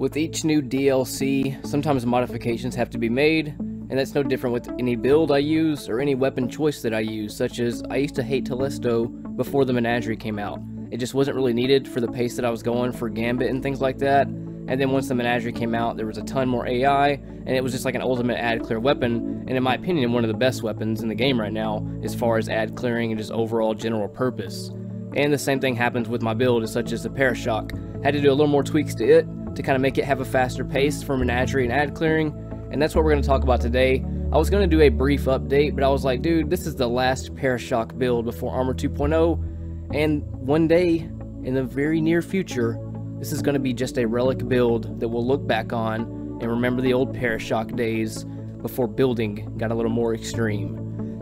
With each new DLC, sometimes modifications have to be made, and that's no different with any build I use or any weapon choice that I use, such as I used to hate Telesto before the Menagerie came out. It just wasn't really needed for the pace that I was going for Gambit and things like that. And then once the Menagerie came out, there was a ton more AI, and it was just like an ultimate ad clear weapon, and in my opinion, one of the best weapons in the game right now, as far as ad clearing and just overall general purpose. And the same thing happens with my build, such as the Parashock. Had to do a little more tweaks to it to kind of make it have a faster pace for Menagerie and ad clearing, and that's what we're going to talk about today. I was going to do a brief update, but I was like, dude, this is the last Parashock build before Armor 2.0, and one day, in the very near future, this is going to be just a relic build that we'll look back on and remember the old Parashock days before building got a little more extreme.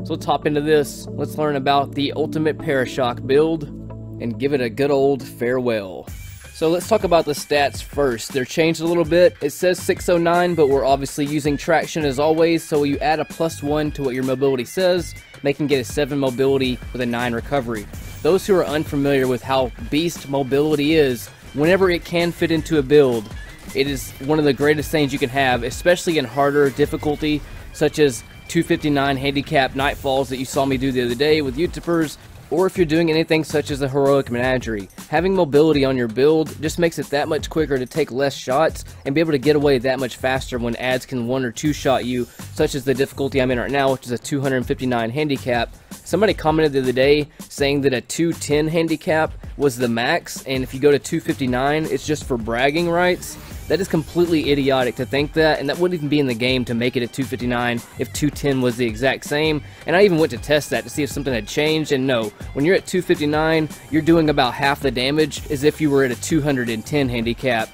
So let's hop into this. Let's learn about the ultimate Parashock build and give it a good old farewell. So let's talk about the stats first. They're changed a little bit. It says 609, but we're obviously using traction as always, so you add a plus 1 to what your mobility says, making it a 7 mobility with a 9 recovery. Those who are unfamiliar with how beast mobility is, whenever it can fit into a build, it is one of the greatest things you can have, especially in harder difficulty, such as 259 handicap nightfalls that you saw me do the other day with YouTubers, or if you're doing anything such as a heroic menagerie. Having mobility on your build just makes it that much quicker to take less shots and be able to get away that much faster when ads can one or two shot you, such as the difficulty I'm in right now, which is a 259 handicap. Somebody commented the other day saying that a 210 handicap was the max, and if you go to 259, it's just for bragging rights. That is completely idiotic to think that, and that wouldn't even be in the game to make it at 259 if 210 was the exact same. And I even went to test that to see if something had changed, and no, when you're at 259, you're doing about half the damage as if you were at a 210 handicap.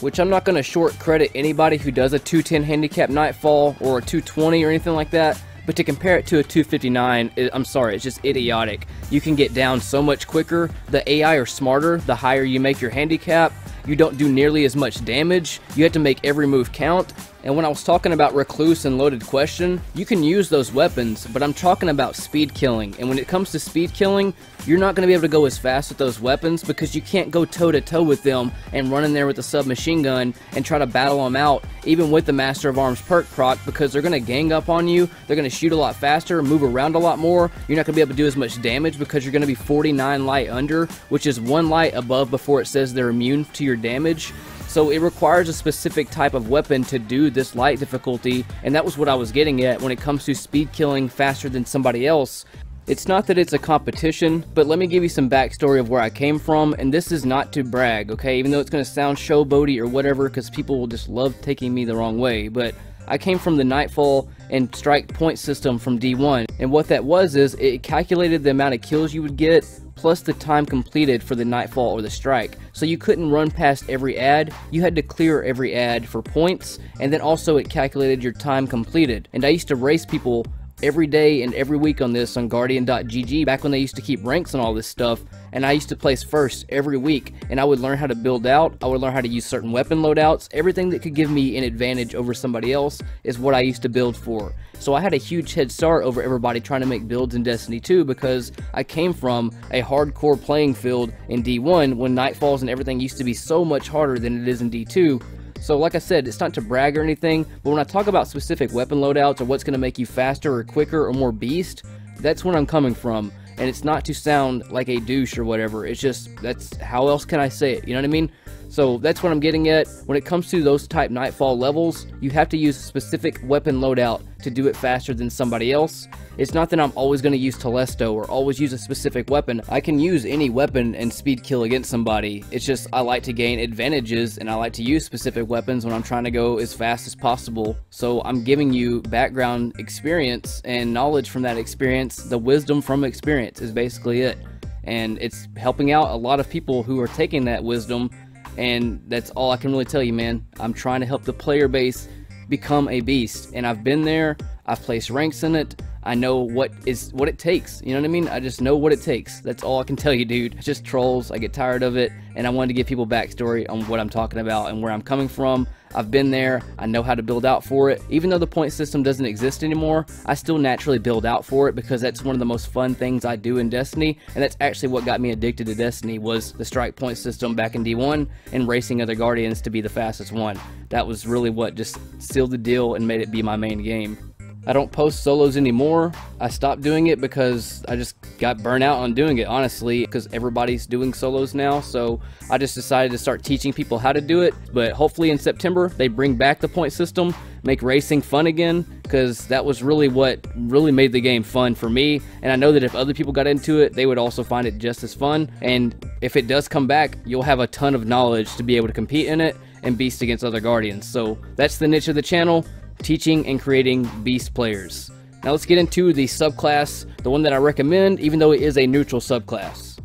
Which I'm not going to short credit anybody who does a 210 handicap Nightfall or a 220 or anything like that. But to compare it to a 259, I'm sorry, it's just idiotic. You can get down so much quicker. The AI are smarter the higher you make your handicap. You don't do nearly as much damage. You have to make every move count. And when I was talking about Recluse and Loaded Question, you can use those weapons, but I'm talking about speed killing. And when it comes to speed killing, you're not going to be able to go as fast with those weapons because you can't go toe to toe with them and run in there with a submachine gun and try to battle them out, even with the Master of Arms perk proc, because they're going to gang up on you. They're going to shoot a lot faster, move around a lot more. You're not going to be able to do as much damage because you're going to be 49 light under, which is one light above before it says they're immune to your damage. So it requires a specific type of weapon to do this light difficulty, and that was what I was getting at when it comes to speed killing faster than somebody else. It's not that it's a competition, but let me give you some backstory of where I came from, and this is not to brag, okay? Even though it's going to sound showboaty or whatever, because people will just love taking me the wrong way, but I came from the Nightfall and Strike point system from D1, and what that was is it calculated the amount of kills you would get plus the time completed for the Nightfall or the Strike. So you couldn't run past every ad, you had to clear every ad for points, and then also it calculated your time completed. And I used to race people every day and every week on this on Guardian.gg back when they used to keep ranks and all this stuff and I used to place first every week and I would learn how to build out, I would learn how to use certain weapon loadouts, everything that could give me an advantage over somebody else is what I used to build for. So I had a huge head start over everybody trying to make builds in Destiny 2 because I came from a hardcore playing field in D1 when Nightfalls and everything used to be so much harder than it is in D2 so like I said, it's not to brag or anything, but when I talk about specific weapon loadouts or what's going to make you faster or quicker or more beast, that's where I'm coming from. And it's not to sound like a douche or whatever. It's just, that's, how else can I say it? You know what I mean? So that's what I'm getting at. When it comes to those type Nightfall levels, you have to use a specific weapon loadout to do it faster than somebody else. It's not that I'm always going to use Telesto or always use a specific weapon. I can use any weapon and speed kill against somebody. It's just I like to gain advantages and I like to use specific weapons when I'm trying to go as fast as possible. So I'm giving you background experience and knowledge from that experience. The wisdom from experience is basically it. And it's helping out a lot of people who are taking that wisdom and that's all I can really tell you, man. I'm trying to help the player base become a beast, and I've been there. I've placed ranks in it. I know what is what it takes. You know what I mean? I just know what it takes. That's all I can tell you, dude. It's just trolls. I get tired of it, and I wanted to give people backstory on what I'm talking about and where I'm coming from. I've been there. I know how to build out for it. Even though the point system doesn't exist anymore, I still naturally build out for it because that's one of the most fun things I do in Destiny, and that's actually what got me addicted to Destiny was the strike point system back in D1 and racing other Guardians to be the fastest one. That was really what just sealed the deal and made it be my main game. I don't post solos anymore. I stopped doing it because I just got burnt out on doing it, honestly, because everybody's doing solos now. So I just decided to start teaching people how to do it. But hopefully in September, they bring back the point system, make racing fun again, because that was really what really made the game fun for me. And I know that if other people got into it, they would also find it just as fun. And if it does come back, you'll have a ton of knowledge to be able to compete in it and beast against other guardians. So that's the niche of the channel teaching and creating beast players. Now let's get into the subclass, the one that I recommend, even though it is a neutral subclass.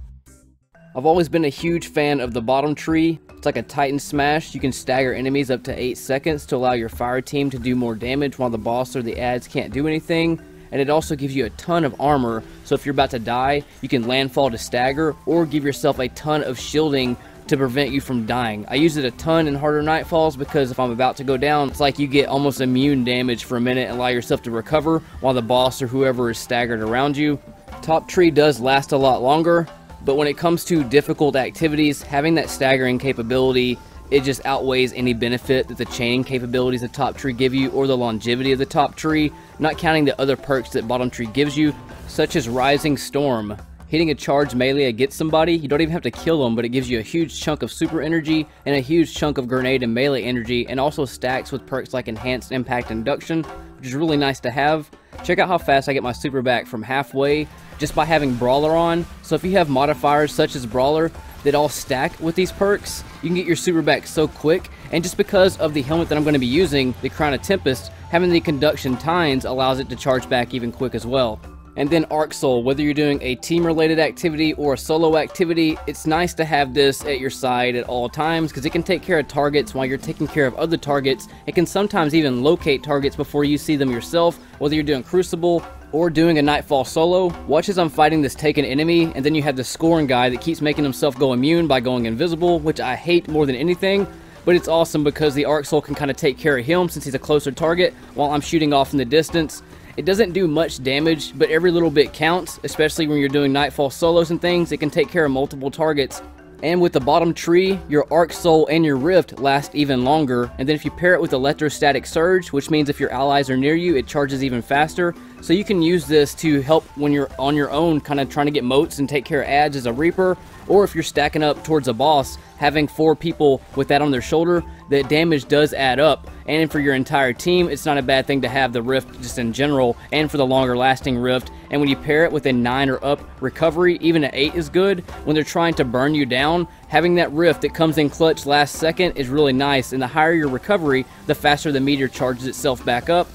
I've always been a huge fan of the bottom tree. It's like a Titan Smash. You can stagger enemies up to 8 seconds to allow your fire team to do more damage while the boss or the ads can't do anything. And it also gives you a ton of armor, so if you're about to die, you can landfall to stagger or give yourself a ton of shielding to prevent you from dying. I use it a ton in harder nightfalls because if I'm about to go down, it's like you get almost immune damage for a minute and allow yourself to recover while the boss or whoever is staggered around you. Top tree does last a lot longer, but when it comes to difficult activities, having that staggering capability it just outweighs any benefit that the chaining capabilities of top tree give you or the longevity of the top tree, not counting the other perks that bottom tree gives you, such as Rising Storm, Hitting a charge melee against somebody, you don't even have to kill them, but it gives you a huge chunk of super energy and a huge chunk of grenade and melee energy, and also stacks with perks like Enhanced Impact Induction, which is really nice to have. Check out how fast I get my super back from halfway just by having Brawler on. So if you have modifiers such as Brawler that all stack with these perks, you can get your super back so quick. And just because of the helmet that I'm going to be using, the Crown of Tempest, having the Conduction Tines allows it to charge back even quick as well. And then Arc Soul, whether you're doing a team related activity or a solo activity, it's nice to have this at your side at all times because it can take care of targets while you're taking care of other targets. It can sometimes even locate targets before you see them yourself, whether you're doing Crucible or doing a Nightfall solo. Watch as I'm fighting this taken enemy, and then you have the scoring guy that keeps making himself go immune by going invisible, which I hate more than anything but it's awesome because the Arc Soul can kind of take care of him since he's a closer target while I'm shooting off in the distance. It doesn't do much damage, but every little bit counts, especially when you're doing Nightfall solos and things. It can take care of multiple targets. And with the bottom tree, your Arc Soul and your Rift last even longer. And then if you pair it with Electrostatic Surge, which means if your allies are near you, it charges even faster. So you can use this to help when you're on your own, kind of trying to get motes and take care of ads as a Reaper, or if you're stacking up towards a boss, having four people with that on their shoulder, that damage does add up. And for your entire team, it's not a bad thing to have the Rift just in general, and for the longer lasting Rift. And when you pair it with a 9 or up recovery, even an 8 is good. When they're trying to burn you down, having that Rift that comes in clutch last second is really nice. And the higher your recovery, the faster the meteor charges itself back up.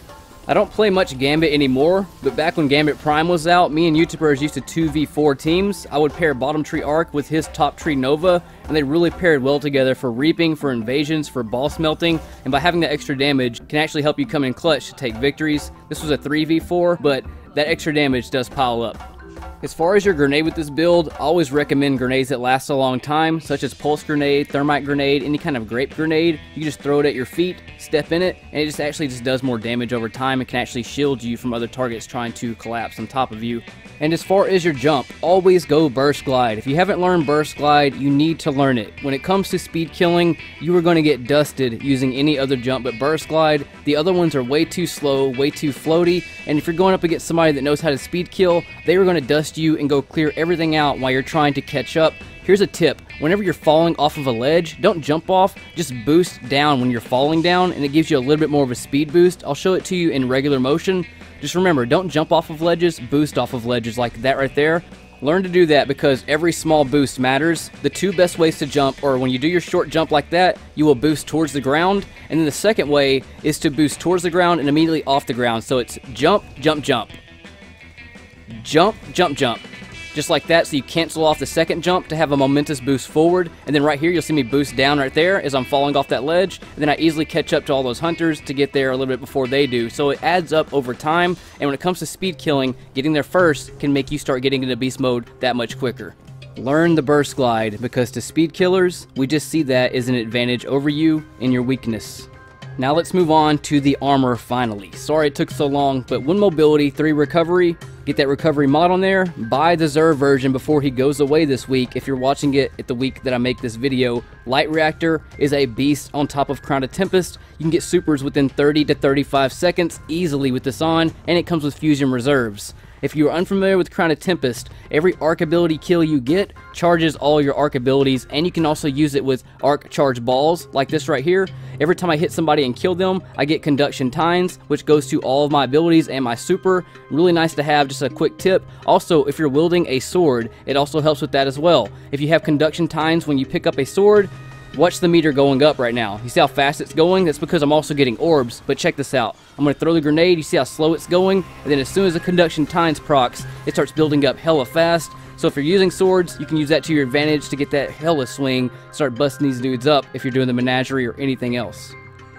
I don't play much Gambit anymore, but back when Gambit Prime was out, me and YouTubers used to 2v4 teams. I would pair Bottom Tree Arc with his Top Tree Nova, and they really paired well together for reaping, for invasions, for ball smelting, and by having that extra damage can actually help you come in clutch to take victories. This was a 3v4, but that extra damage does pile up. As far as your grenade with this build, always recommend grenades that last a long time, such as pulse grenade, thermite grenade, any kind of grape grenade. You just throw it at your feet, step in it, and it just actually just does more damage over time and can actually shield you from other targets trying to collapse on top of you. And as far as your jump, always go burst glide. If you haven't learned burst glide, you need to learn it. When it comes to speed killing, you are going to get dusted using any other jump but burst glide. The other ones are way too slow, way too floaty, and if you're going up against somebody that knows how to speed kill, they are going to dust you and go clear everything out while you're trying to catch up. Here's a tip. Whenever you're falling off of a ledge, don't jump off, just boost down when you're falling down and it gives you a little bit more of a speed boost. I'll show it to you in regular motion. Just remember, don't jump off of ledges, boost off of ledges like that right there. Learn to do that because every small boost matters. The two best ways to jump are when you do your short jump like that, you will boost towards the ground. And then the second way is to boost towards the ground and immediately off the ground. So it's jump, jump, jump. Jump, jump, jump. just like that, so you cancel off the second jump to have a momentous boost forward, and then right here you'll see me boost down right there as I'm falling off that ledge, and then I easily catch up to all those hunters to get there a little bit before they do, so it adds up over time, and when it comes to speed killing, getting there first can make you start getting into beast mode that much quicker. Learn the burst glide, because to speed killers, we just see that as an advantage over you and your weakness. Now let's move on to the armor finally. Sorry it took so long, but 1 mobility, 3 recovery. Get that recovery mod on there. Buy the Xur version before he goes away this week if you're watching it at the week that I make this video. Light Reactor is a beast on top of Crown of Tempest. You can get supers within 30 to 35 seconds easily with this on, and it comes with fusion reserves. If you are unfamiliar with Crown of Tempest, every arc ability kill you get charges all your arc abilities, and you can also use it with arc charge balls, like this right here. Every time I hit somebody and kill them, I get Conduction Tines, which goes to all of my abilities and my super. Really nice to have, just a quick tip. Also, if you're wielding a sword, it also helps with that as well. If you have Conduction Tines when you pick up a sword, Watch the meter going up right now. You see how fast it's going? That's because I'm also getting orbs, but check this out. I'm going to throw the grenade, you see how slow it's going? And then as soon as the conduction tines procs, it starts building up hella fast. So if you're using swords, you can use that to your advantage to get that hella swing, start busting these dudes up if you're doing the menagerie or anything else.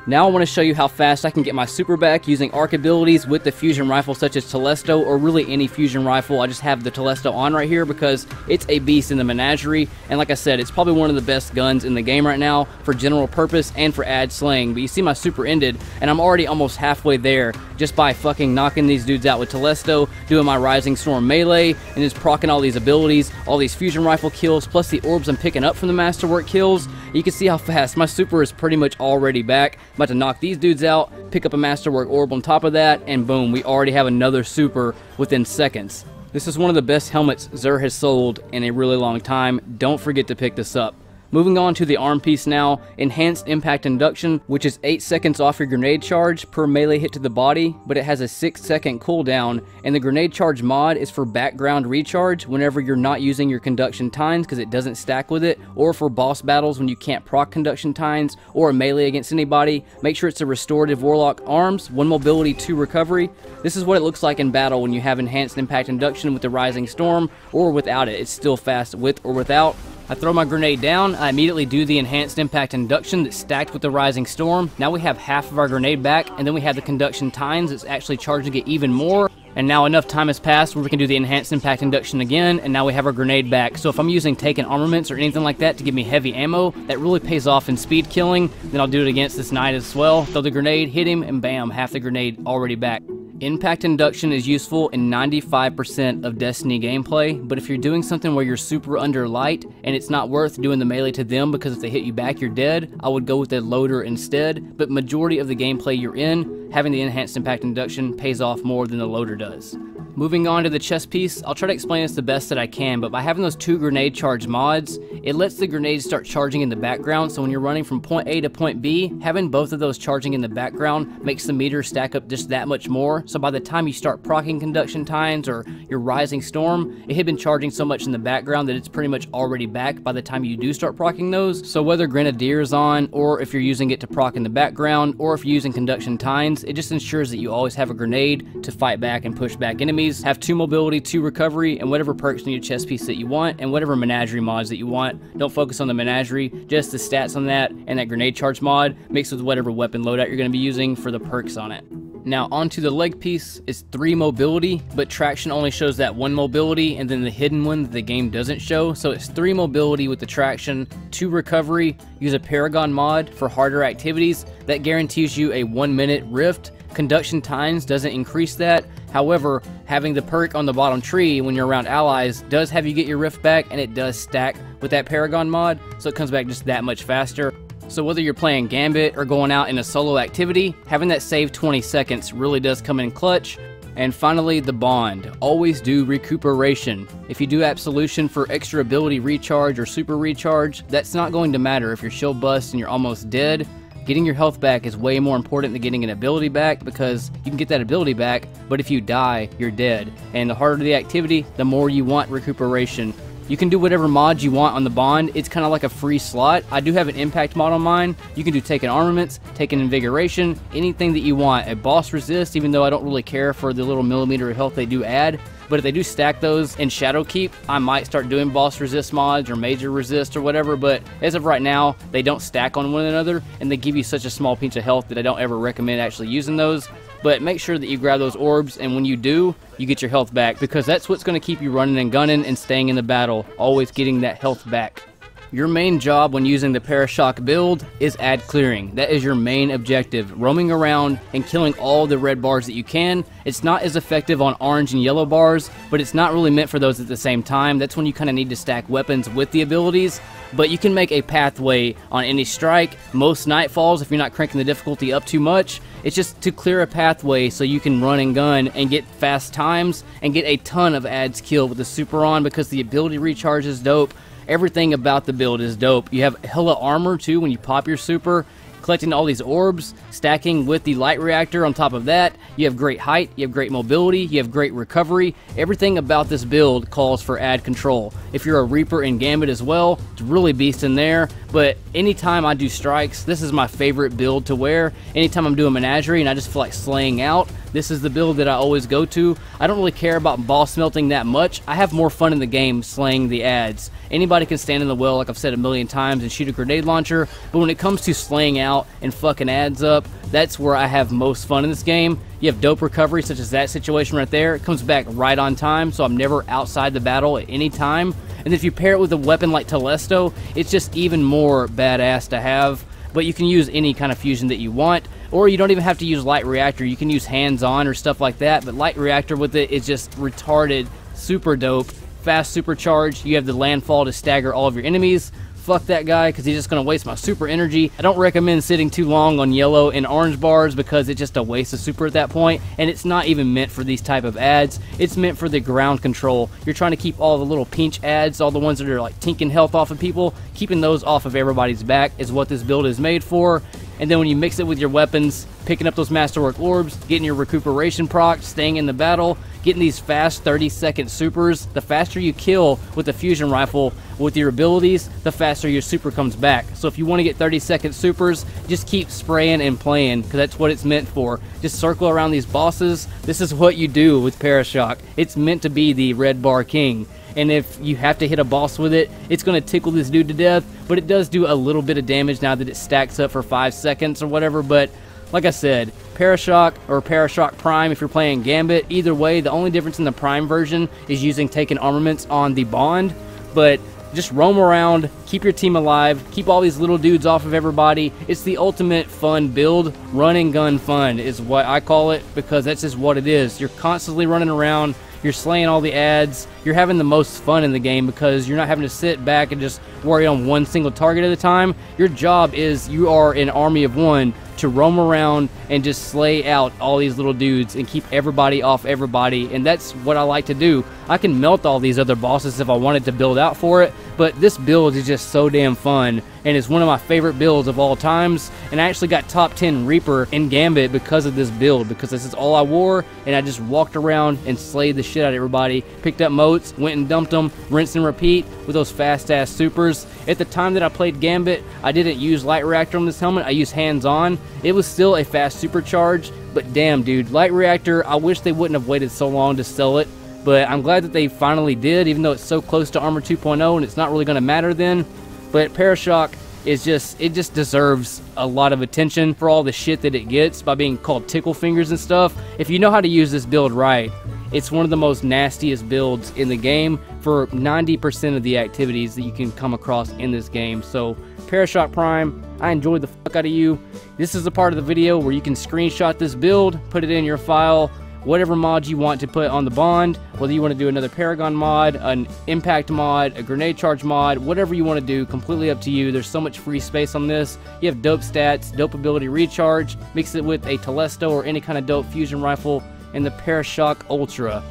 Now I want to show you how fast I can get my super back using arc abilities with the fusion rifle such as Telesto or really any fusion rifle. I just have the Telesto on right here because it's a beast in the menagerie and like I said it's probably one of the best guns in the game right now for general purpose and for ad slaying. But you see my super ended and I'm already almost halfway there just by fucking knocking these dudes out with Telesto, doing my Rising Storm melee and just procking all these abilities, all these fusion rifle kills plus the orbs I'm picking up from the Masterwork kills. You can see how fast my super is pretty much already back about to knock these dudes out, pick up a Masterwork Orb on top of that, and boom, we already have another super within seconds. This is one of the best helmets Xur has sold in a really long time. Don't forget to pick this up. Moving on to the arm piece now, Enhanced Impact Induction, which is 8 seconds off your grenade charge per melee hit to the body, but it has a 6 second cooldown, and the grenade charge mod is for background recharge whenever you're not using your conduction tines because it doesn't stack with it, or for boss battles when you can't proc conduction tines, or a melee against anybody. Make sure it's a restorative warlock arms, 1 mobility, 2 recovery. This is what it looks like in battle when you have Enhanced Impact Induction with the Rising Storm, or without it. It's still fast with or without. I throw my grenade down, I immediately do the enhanced impact induction that's stacked with the rising storm. Now we have half of our grenade back, and then we have the conduction tines that's actually charging it even more. And now enough time has passed where we can do the enhanced impact induction again, and now we have our grenade back. So if I'm using taken armaments or anything like that to give me heavy ammo, that really pays off in speed killing. Then I'll do it against this knight as well. Throw the grenade, hit him, and bam, half the grenade already back. Impact Induction is useful in 95% of Destiny gameplay, but if you're doing something where you're super under light and it's not worth doing the melee to them because if they hit you back you're dead, I would go with the loader instead, but majority of the gameplay you're in, having the Enhanced Impact Induction pays off more than the loader does. Moving on to the chest piece, I'll try to explain this the best that I can, but by having those two grenade charge mods, it lets the grenades start charging in the background, so when you're running from point A to point B, having both of those charging in the background makes the meter stack up just that much more, so by the time you start procking conduction tines or your rising storm, it had been charging so much in the background that it's pretty much already back by the time you do start procking those, so whether Grenadier is on, or if you're using it to proc in the background, or if you're using conduction tines, it just ensures that you always have a grenade to fight back and push back enemies have two mobility, two recovery, and whatever perks in your chest piece that you want, and whatever menagerie mods that you want. Don't focus on the menagerie, just the stats on that, and that grenade charge mod mixed with whatever weapon loadout you're going to be using for the perks on it. Now onto the leg piece, it's 3 mobility, but traction only shows that 1 mobility and then the hidden one that the game doesn't show. So it's 3 mobility with the traction, 2 recovery, use a Paragon mod for harder activities. That guarantees you a 1 minute rift. Conduction tines doesn't increase that. However, having the perk on the bottom tree when you're around allies does have you get your rift back and it does stack with that Paragon mod, so it comes back just that much faster. So whether you're playing Gambit or going out in a solo activity, having that save 20 seconds really does come in clutch. And finally, the Bond. Always do recuperation. If you do Absolution for extra ability recharge or super recharge, that's not going to matter if your shield busts and you're almost dead. Getting your health back is way more important than getting an ability back because you can get that ability back, but if you die, you're dead. And the harder the activity, the more you want recuperation. You can do whatever mods you want on the Bond. It's kind of like a free slot. I do have an impact mod on mine. You can do taken armaments, taken invigoration, anything that you want. A boss resist, even though I don't really care for the little millimeter of health they do add. But if they do stack those in Shadowkeep, I might start doing boss resist mods or major resist or whatever. But as of right now, they don't stack on one another and they give you such a small pinch of health that I don't ever recommend actually using those. But make sure that you grab those orbs, and when you do, you get your health back because that's what's going to keep you running and gunning and staying in the battle, always getting that health back. Your main job when using the Parashock build is ad clearing. That is your main objective, roaming around and killing all the red bars that you can. It's not as effective on orange and yellow bars, but it's not really meant for those at the same time. That's when you kind of need to stack weapons with the abilities. But you can make a pathway on any strike, most nightfalls if you're not cranking the difficulty up too much. It's just to clear a pathway so you can run and gun and get fast times and get a ton of ads killed with the super on because the ability recharge is dope Everything about the build is dope. You have hella armor too when you pop your super collecting all these orbs, stacking with the light reactor on top of that. You have great height, you have great mobility, you have great recovery. Everything about this build calls for ad control. If you're a Reaper in Gambit as well, it's really beast in there. But anytime I do strikes, this is my favorite build to wear. Anytime I'm doing Menagerie and I just feel like slaying out, this is the build that I always go to. I don't really care about boss melting that much. I have more fun in the game slaying the ads. Anybody can stand in the well, like I've said a million times, and shoot a grenade launcher, but when it comes to slaying out and fucking ads up, that's where I have most fun in this game. You have dope recovery, such as that situation right there. It comes back right on time, so I'm never outside the battle at any time. And if you pair it with a weapon like Telesto, it's just even more badass to have. But you can use any kind of fusion that you want. Or you don't even have to use light reactor. You can use hands-on or stuff like that. But light reactor with it is just retarded, super dope, fast supercharge. You have the landfall to stagger all of your enemies. Fuck that guy because he's just going to waste my super energy. I don't recommend sitting too long on yellow and orange bars because it's just a waste of super at that point, and it's not even meant for these type of ads. It's meant for the ground control. You're trying to keep all the little pinch ads, all the ones that are like tinking health off of people, keeping those off of everybody's back is what this build is made for. And then when you mix it with your weapons, picking up those Masterwork orbs, getting your recuperation proc, staying in the battle, getting these fast 30 second supers, the faster you kill with the fusion rifle with your abilities, the faster your super comes back. So if you want to get 30 second supers, just keep spraying and playing because that's what it's meant for. Just circle around these bosses. This is what you do with Parashock. It's meant to be the red bar king and if you have to hit a boss with it, it's going to tickle this dude to death, but it does do a little bit of damage now that it stacks up for 5 seconds or whatever, but like I said, Parashock or Parashock Prime if you're playing Gambit, either way, the only difference in the Prime version is using taken armaments on the Bond, but just roam around, keep your team alive, keep all these little dudes off of everybody. It's the ultimate fun build. Run and gun fun is what I call it because that's just what it is. You're constantly running around, you're slaying all the ads, you're having the most fun in the game because you're not having to sit back and just worry on one single target at a time. Your job is you are an army of one to roam around and just slay out all these little dudes and keep everybody off everybody. And that's what I like to do. I can melt all these other bosses if I wanted to build out for it, but this build is just so damn fun and it's one of my favorite builds of all times. And I actually got top 10 Reaper in Gambit because of this build because this is all I wore and I just walked around and slayed the shit out of everybody. Picked up motes, went and dumped them, rinse and repeat with those fast ass supers. At the time that I played Gambit, I didn't use Light Reactor on this helmet, I used hands on. It was still a fast supercharge, but damn dude, Light Reactor, I wish they wouldn't have waited so long to sell it. But I'm glad that they finally did, even though it's so close to Armor 2.0 and it's not really going to matter then. But Parashock is just it just deserves a lot of attention for all the shit that it gets by being called tickle fingers and stuff. If you know how to use this build right, it's one of the most nastiest builds in the game for 90% of the activities that you can come across in this game. So Parashock Prime, I enjoyed the fuck out of you. This is a part of the video where you can screenshot this build, put it in your file, whatever mod you want to put on the bond, whether you want to do another Paragon mod, an Impact mod, a Grenade Charge mod, whatever you want to do, completely up to you. There's so much free space on this. You have dope stats, dope ability recharge, mix it with a Telesto or any kind of dope fusion rifle, and the Parashock Ultra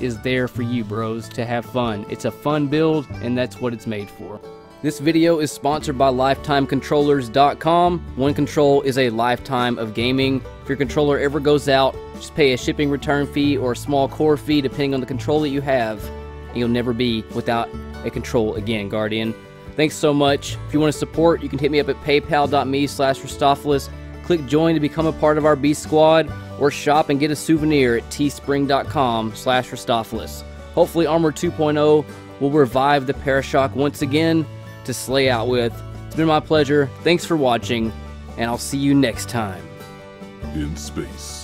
is there for you bros to have fun. It's a fun build, and that's what it's made for. This video is sponsored by LifetimeControllers.com. One control is a lifetime of gaming. If your controller ever goes out, just pay a shipping return fee or a small core fee depending on the control that you have, and you'll never be without a control again, Guardian. Thanks so much. If you want to support, you can hit me up at paypal.me slash Rustopholis click join to become a part of our Beast Squad, or shop and get a souvenir at teespring.com slash. Hopefully Armor 2.0 will revive the Parashock once again to slay out with. It's been my pleasure. Thanks for watching, and I'll see you next time. In space.